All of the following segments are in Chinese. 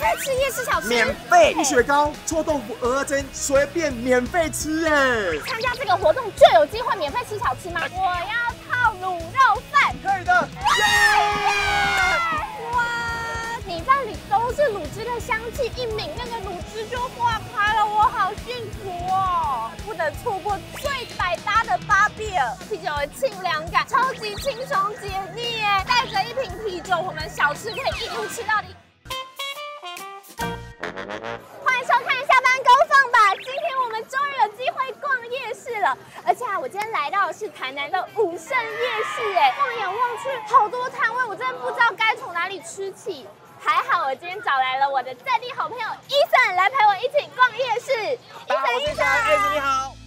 费吃夜市小吃，免费蜜雪糕、臭豆腐、鹅胗随便免费吃哎！参加这个活动就有机会免费吃小吃吗？我要泡卤肉饭，可以的，哇！米饭里都是卤汁的香气，一抿那个卤汁就化开了，我好幸福哦！不能错过最百搭的芭比尔啤酒的清凉感，超级轻松解腻耶！带着一瓶啤酒，我们小吃可以一路吃到底。欢迎收看下班高放吧！今天我们终于有机会逛夜市了，而且啊，我今天来到的是台南的武圣夜市，哎，放眼望去，好多摊位，我真的不知道该从哪里吃起。还好我今天找来了我的在地好朋友伊森来陪我一起逛夜市。伊森，伊森，你好。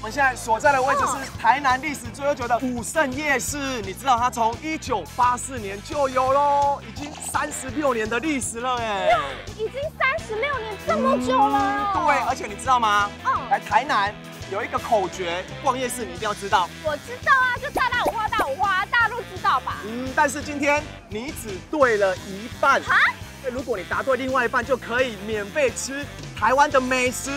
我们现在所在的位置是台南历史最悠久的武圣夜市，你知道它从一九八四年就有喽，已经三十六年的历史了哎，已经三十六年这么久了。对，而且你知道吗？嗯，来台南有一个口诀，逛夜市你一定要知道。我知道啊，就大大五花大五花，大家都知道吧？嗯，但是今天你只对了一半。啊？如果你答对另外一半，就可以免费吃台湾的美食。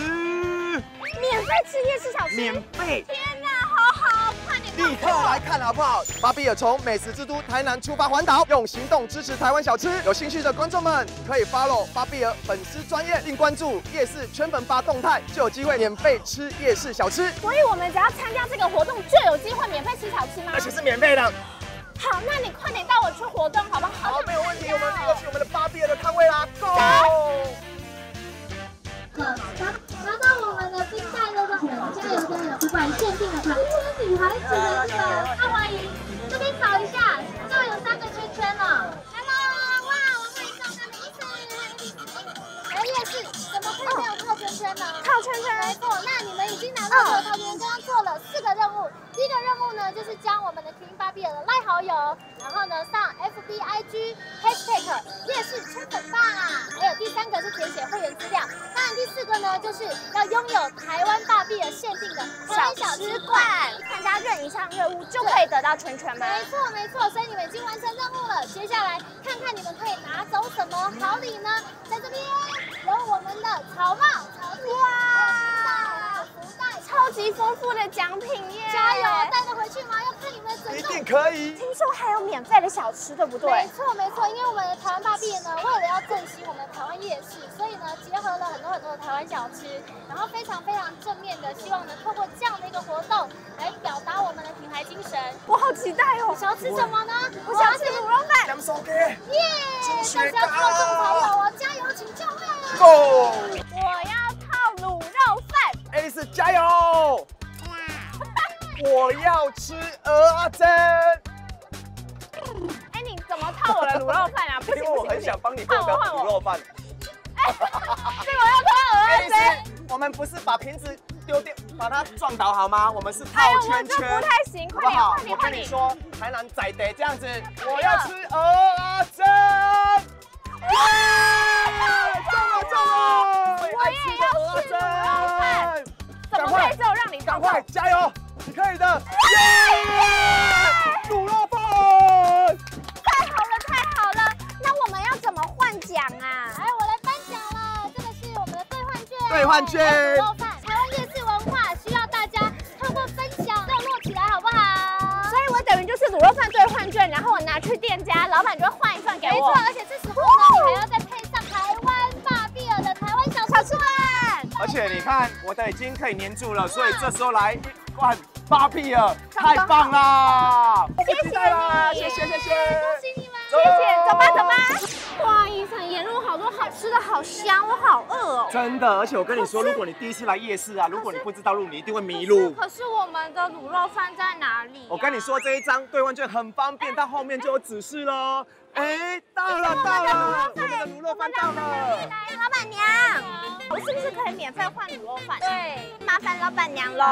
免费吃夜市小吃，免费！天哪，好好，快点！立刻来看好不好？芭比尔从美食之都台南出发环岛，用行动支持台湾小吃。有兴趣的观众们可以 follow 芭比尔粉丝专业，并关注夜市圈粉发动态，就有机会免费吃夜市小吃。所以我们只要参加这个活动，就有机会免费吃小吃吗？而且是免费的。好，那你快点带我去活动好不好？好，没有问题。我们立刻去我们的芭比尔的摊位啦，Go！拿到我们的冰袋的话，加油加油！不管限定的话，这是女孩子的这个阿华姨，这边扫一下，就有三个圈圈了。Hello，哇，我欢迎上的第一次来夜市，怎么会没有套圈圈呢？套圈圈，没错。那你们已经拿到这个套圈圈，刚刚做了四个任务。第一个任务呢，就是将我们的 King 芭比的赖好友，然后呢上 FBIG Hashtag 夜市圈粉吧。第三个是填写会员资料。当然第四个呢，就是要拥有台湾大币的限定的小吃馆，参加任一项任务就可以得到圈圈吗？没错没错，所以你们已经完成任务了。接下来看看你们可以拿走什么好礼呢？在这边有我们的草帽、草地哇，福袋，超级丰富的奖品耶！加油！带得回去吗？一定可以。听说还有免费的小吃，对不对？没错没错，因为我们的台湾芭比呢，为了要振兴我们台湾夜市，所以呢，结合了很多很多的台湾小吃，然后非常非常正面的，希望能透过这样的一个活动来表达我们的品牌精神。我好期待哦！想要吃什么呢？我想要吃卤肉饭。耶！大家要靠中才有哦，加油，请就位。Go！我要套卤肉饭。A 四加油！我要吃鹅胗。哎，你怎么套我的卤肉饭啊？因为我很想帮你做个卤肉饭。哎，这个我要套鹅胗。我们不是把瓶子丢掉，把它撞倒好吗？我们是套圈圈，不太行，快点，快点，我跟你说，台南仔得这样子。我要吃鹅胗。哇！中了中了！我也要吃鹅胗。怎么可以只有让你赶快加油！你可以的！耶卤肉饭！太好了，太好了！那我们要怎么换奖啊？哎，我来颁奖了。这个是我们的兑换券。兑换券。卤肉饭，台湾夜市文化需要大家透过分享热络起来，好不好？所以我等于就是卤肉饭兑换券，然后我拿去店家，老板就会换一份给我。没错，而且这时候呢，你还要再配上台湾芭比尔的台湾小小吃饭。而且你看，我的已经可以粘住了，所以这时候来换。芭比尔，太棒啦！谢谢你，谢谢谢谢，恭喜你们，谢谢，走吧走吧。哇，一场，沿路好多好吃的，好香，我好饿哦。真的，而且我跟你说，如果你第一次来夜市啊，如果你不知道路，你一定会迷路。可是我们的卤肉饭在哪里？我跟你说，这一张兑换券很方便，到后面就有指示喽。哎，到了到了，我们的卤肉饭到了。老板娘，我是不是可以免费换卤肉饭？对，麻烦老板娘喽。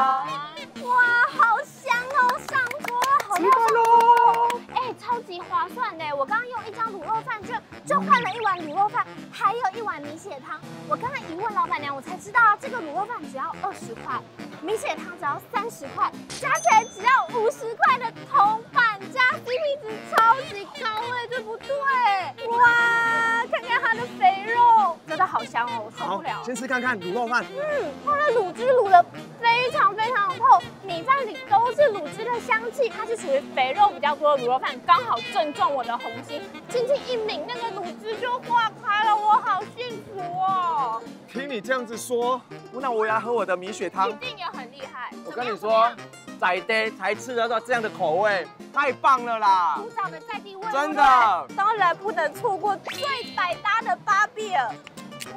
哇，好香哦，上锅，好吃饭喽！哎，超级划算的，我刚刚用一张卤肉饭券就换了一碗卤肉饭，还有一碗米血汤。我刚刚一问老板娘，我才知道啊这个卤肉饭只要二十块，米血汤只要三十块，加起来只要五十块的铜板价，CP 值超级高哎，对不对？哇，看看它的肥肉。哦，我受不了。先吃看看卤肉饭。嗯，它的卤汁卤的非常非常透，米饭里都是卤汁的香气，它是属于肥肉比较多的卤肉饭，刚好正中我的红心，轻轻一抿，那个卤汁就化开了，我好幸福哦！听你这样子说，那我也要喝我的米血汤一。定也很厉害。我跟你说，在地才吃得到这样的口味，太棒了啦！古早的在地味，真的当然不能错过最百搭的芭比尔。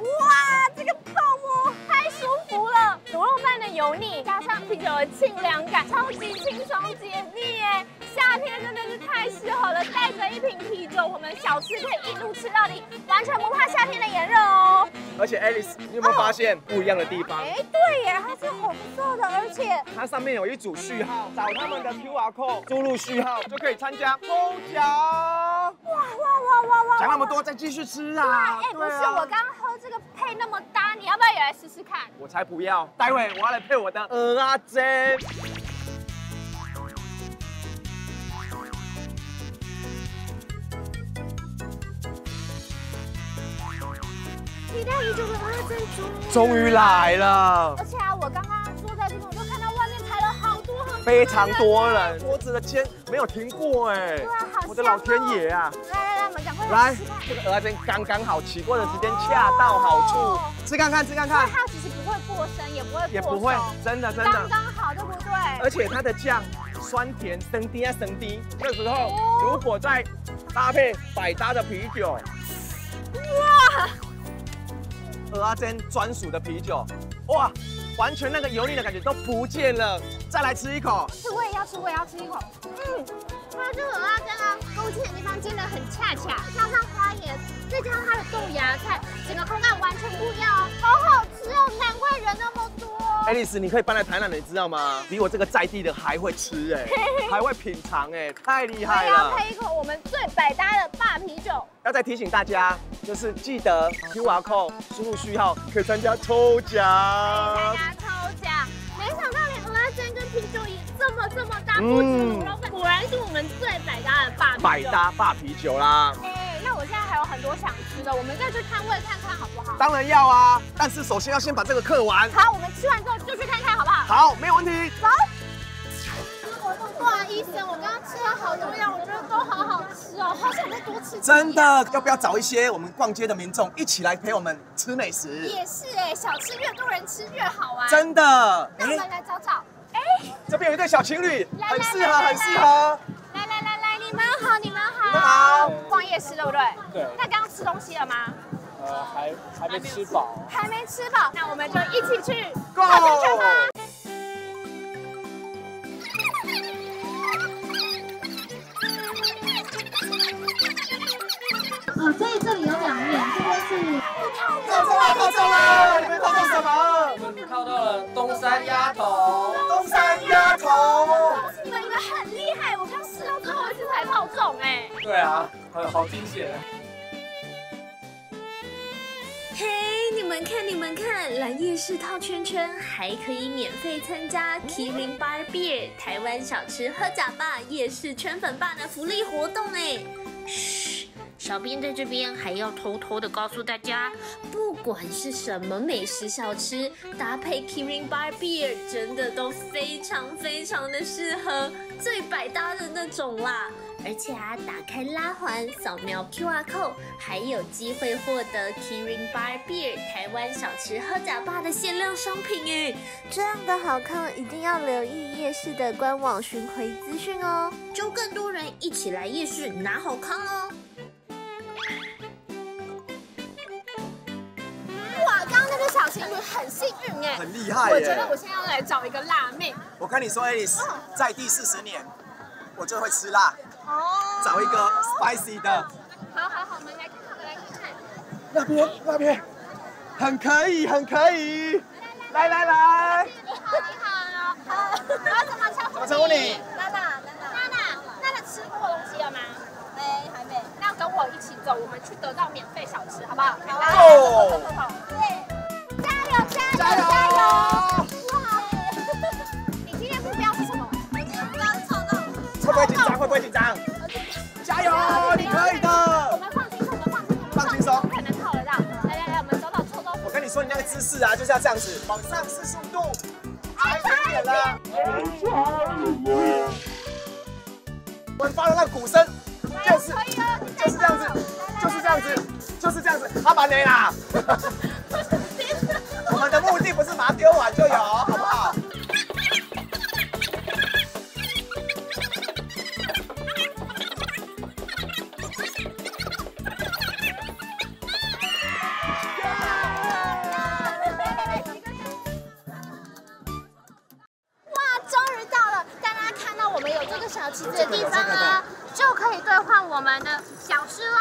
哇，这个泡沫太舒服了！卤肉饭的油腻加上啤酒的清凉感，超级清爽解腻耶！夏天真的是太适合了，带着一瓶啤酒，我们小吃可以一路吃到底，完全不怕夏天的炎热哦。而且 Alice，你有没有发现不一样的地方？哎，对耶，它是红色的，而且它上面有一组序号，找他们的 QR code，输入序号就可以参加抽奖。哇哇哇哇哇！讲那么多，再继续吃啊！哎，不是，啊我刚刚喝这个配那么搭，你要不要也来试试看？我才不要，待会我要来配我的鹅啊煎。期待已久的蚵仔煎终于来了，而且啊，我刚刚坐在这边，我就看到外面排了好多很非常多人，桌子的煎没有停过哎。对啊好哦，我的老天爷啊！来来这个鹅啊煎刚刚好，起锅的时间恰到好哦处，吃看看，吃看看，它其实不会过深，也不会也不会，真的真的。刚刚好，对不对？而且它的酱酸甜生低啊生低，这时候如果再搭配百搭的啤酒，哇，鹅阿珍专属的啤酒，哇，完全那个油腻的感觉都不见了。再来吃一口，吃我也要吃，我也要吃一口。嗯，它这个蚵仔煎啊，勾芡的地方煎的很恰恰，加上花椰，再加上它的豆芽菜，整个口感完全不一样哦，好好吃哦，难怪人那么多。爱丽丝，你可以搬来台南，你知道吗？比我这个在地的还会吃哎，还会品尝哎，太厉害了。配一口我们最百搭的霸啤酒。要再提醒大家，就是记得 QR code 输入序号可以。参加抽奖，这么这么大，不止卤肉饭，果然是我们最百搭的霸。百。搭霸啤酒啦，哎，那我现在还有很多想吃的，我们再去摊位看看好不好？当然要啊，但是首先要先把这个嗑完。好，我们吃完之后就去看看好不好？好，没有问题。走。不好意思，我刚刚吃了好多样，我觉得都好好吃哦，好想再多吃几。真的，要不要找一些我们逛街的民众一起来陪我们吃美食？也是哎，小吃越多人吃越好啊。真的，那我们来找找。这边有一对小情侣，很适合，很适合。来来来来，你们好，你们好。你们好。逛夜市对不对？对那刚刚吃东西了吗？呃，还还没吃饱。还没吃饱，那我们就一起去 Go 套圈圈吧。哦，所以这里有两好惊险。嘿你们看，你们看，来夜市套圈圈，还可以免费参加 Kirin Bar Beer 台湾小吃喝假霸夜市圈粉霸的福利活动哎！嘘，小编在这边还要偷偷的告诉大家，不管是什么美食小吃，搭配 Kirin Bar Beer 真的都非常非常的适合，最百搭的那种啦。而且啊，打开拉环，扫描 QR code，还有机会获得 Kirin Bar Beer 台湾小吃喝假霸的限量商品哎！这样的好康一定要留意夜市的官网巡回资讯哦，就更多人一起来夜市拿好康哦！哇，刚刚那对小情侣很幸运哎。很厉害我觉得！我现在要来找一个辣妹我跟你说，Alice，在第四十年，我就会吃辣，哦。找一个 spicy 的。好好好，我们来看看，我们来看看。那边，那边，很可以，很可以。来来来，你好，你好，好，我要怎么称呼怎么称呼你？娜娜，娜娜，娜娜，娜娜吃过东西了吗？没，还没。那跟我一起走，我们去得到免费小吃，好不好？好走走走走。对，加油，加油，加油不会紧张？会不会紧张？加油，你可以我的。们放轻松，我们放轻松，放轻松不可能套得到。来来来，我们走到抽到。我跟你说你那个姿势啊，就是要这样子，往上四十五度，差一点了。我们发的那个鼓声，就是就是这样子，就是这样子，就是这样子，他把你啦。我们的目的不是把它丢完就有，们的小吃喽。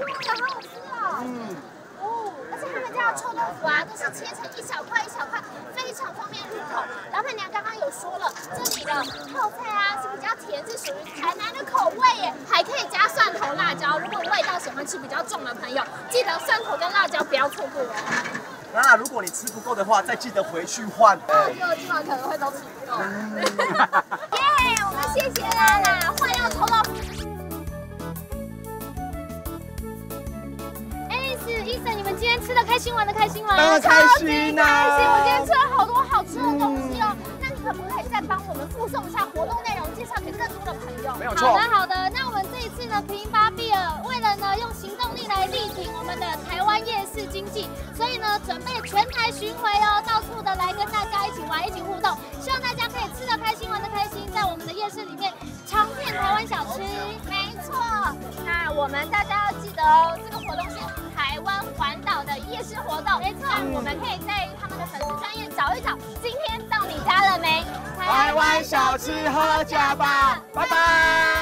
哇，好好吃哦！嗯。哦，而且他们家的臭豆腐啊，都是切成一小块一小块，非常方便入口。老板娘刚刚有说了，这里的泡菜啊是比较甜，是属于台南的口味耶，还可以加蒜头、辣椒。如果味道喜欢吃比较重的朋友，记得蒜头跟辣椒不要错过哦。那如果你吃不够的话，再记得回去换。哦，就今晚可能会都吃不够。耶，我们谢谢啦啦，换要抽到。Alice、伊森，你们今天吃的开心，玩的开心吗？当然开心开心！我今天吃了好多好吃的东西哦。那你可不可以再帮我们附送一下活动内容，介绍给更多的朋友？没有错好的，好的。那我们这一次呢，平巴比尔为了呢用行动力来力挺我们的台湾夜市经济，所以呢准备全台巡回哦，到处的来跟大家一起玩，一起互动。希望大家可以吃的开心，玩的开心，在我们的夜市里面尝遍台湾小吃。没错。那我们大家要记得哦，这个活动是夜市活动。没错。我们可以在他们的粉丝专页找一找，今天到你家了没？台湾小吃喝家吧，拜拜。